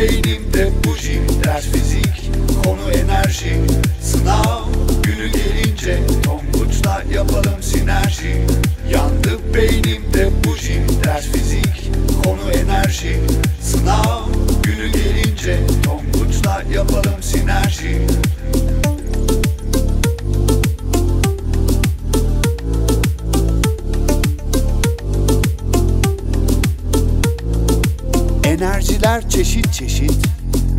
Beynimde buji, ders fizik, konu enerji. Enerjiler çeşit çeşit.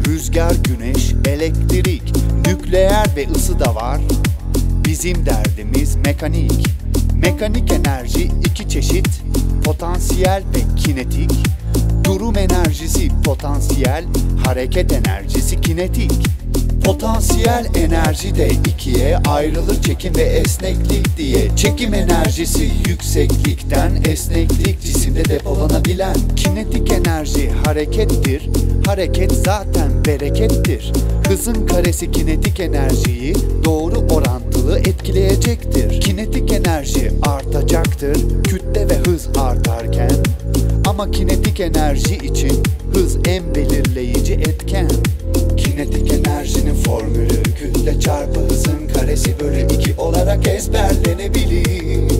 Rüzgar, güneş, elektrik Nükleer ve ısı da var. Bizim derdimiz mekanik. Mekanik enerji iki çeşit. Potansiyel ve kinetik. Durum enerjisi potansiyel Hareket enerjisi kinetik Potansiyel enerji de ikiye ayrılır çekim ve esneklik diye. Çekim enerjisi yükseklikten esneklik cisimde depolanabilen Kinetik enerji harekettir, hareket zaten berekettir. Hızın karesi kinetik enerjiyi doğru orantılı etkileyecektir. Kinetik enerji artacaktır kütle ve hız artarken. Ama kinetik enerji için hız en belirleyici etken. Kinetik enerjinin karesi bölü 2 olarak ezberlenebilir.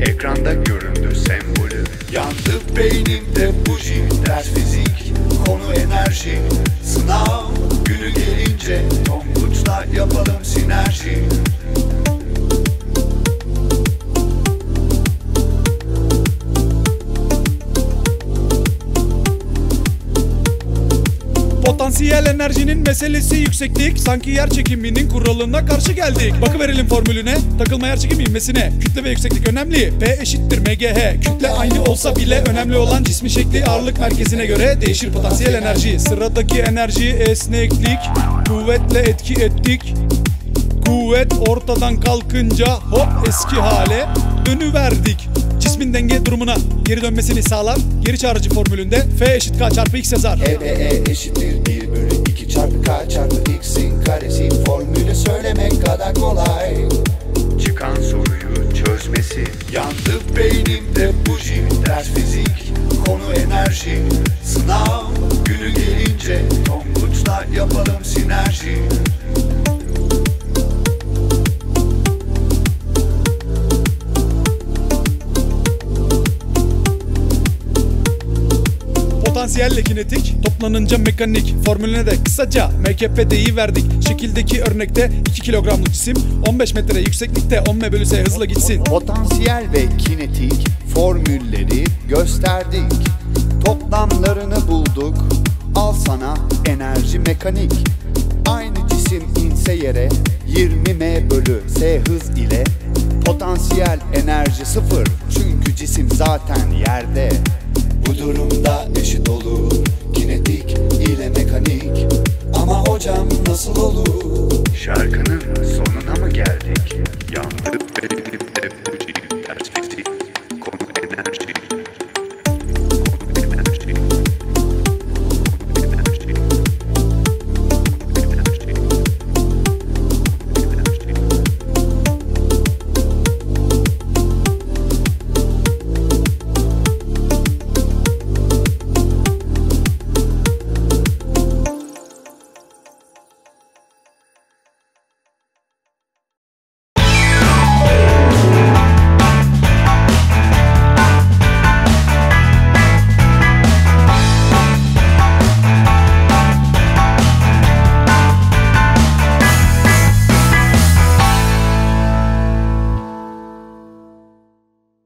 Ekranda göründü sembolü. Yandı beynimde buji ders fizik konu enerji. Sınav günü gelince Tonguç'la yapalım Potansiyel enerjinin meselesi yükseklik. Sanki yer çekiminin kuralına karşı geldik. Bakıverelim formülüne. Takılma yer çekimi ivmesine Kütle ve yükseklik önemli. P eşittir MGH Kütle aynı olsa bile önemli olan cismin şekli ağırlık merkezine göre değişir potansiyel enerji. Sıradaki enerji esneklik. Kuvvetle etki ettik. Kuvvet ortadan kalkınca hop eski hale dönüverdik. Cismin denge durumuna geri dönmesini sağlar. Geri çağrıcı formülünde F eşit K çarpı X yazar. EBE eşittir 1 bölü 2 çarpı K çarpı X'in karesi formülü söylemek kadar kolay Çıkan soruyu çözmesi Yandı beynimde buji ders fizik konu enerji Sınav günü gelince Tonguç'la yapalım sinerji Potansiyelle kinetik, toplanınca mekanik. Formülüne de kısaca MKP'deyi verdik. Şekildeki örnekte 2 kilogramlık cisim 15 metre yükseklikte 10 m bölü s hızla gitsin. Potansiyel ve kinetik formülleri gösterdik. Toplamlarını bulduk. Al sana enerji mekanik. Aynı cisim inse yere 20 m bölü s hız ile potansiyel enerji sıfır. Çünkü cisim zaten yerde. Bu durumda eşit olur kinetik ile mekanik. Ama hocam nasıl olur? Şarkının sonuna mı de